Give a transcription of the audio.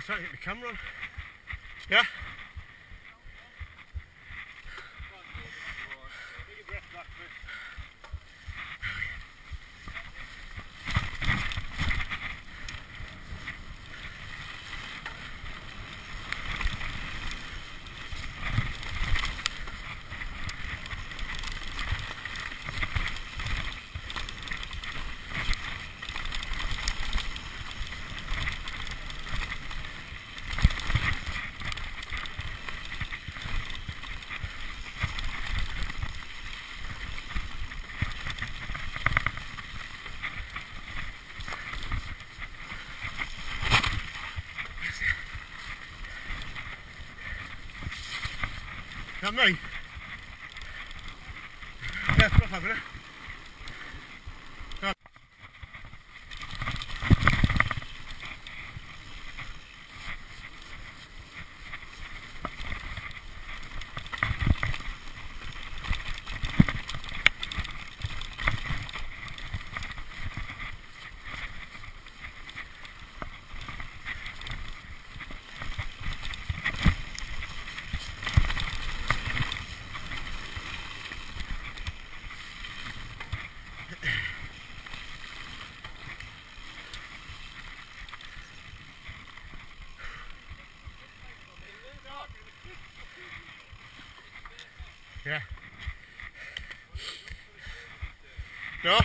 trying to get the camera on. Yeah? Kan mig. Läs på pappret. Yeah. No?